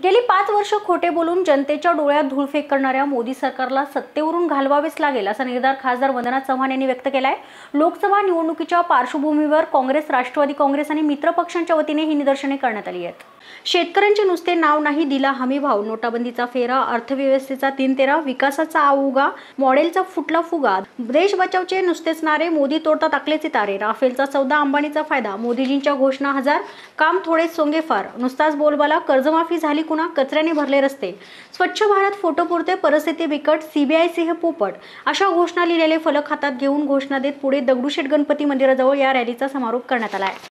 गेली पाच वर्ष खोटे बोलून जनतेच्या डोळ्यात धूळफेक करणाऱ्या मोदी सरकारला सत्तेवरून घालवावेच लागेल असा निर्धार खासदार वंदना चव्हाण यांनी व्यक्त केला आहे लोकसभा निवडणुकीच्या पार्श्वभूमीवर काँग्रेस राष्ट्रवादी काँग्रेस आणि मित्र पक्षांच्या वतीने ही निदर्शने करण्यात आली आहेत. शेतकऱ्यांचे नुसते नाव नाही दिला हमी भाव. नोटाबंदीचा फेरा अर्थव्यवस्थेचा तीन तेरा विकासाचा आऊगा मॉडेलचा फुटला फुगा. देश बचावचे नुसतेच नारे मोदी तोडतात अकलेचे तारे. राफेलचा सौदा अंबानीचा फायदा. मोदीजींच्या घोषणा हजार काम थोडे सोंगे फार. नुसताच बोलबाला कर्जमाफी झाली कुणा कचऱ्याने भरले रस्ते. स्वच्छ भारत फोटो पुरते परिस्थिती बिकट सीबीआय सिंह पोपट. अशा घोषणा लिहिलेले फलक हातात घेऊन घोषणा देत पुढे दगडूशेठ गणपती मंदिराजवळ या रॅलीचा समारोप करण्यात आला आहे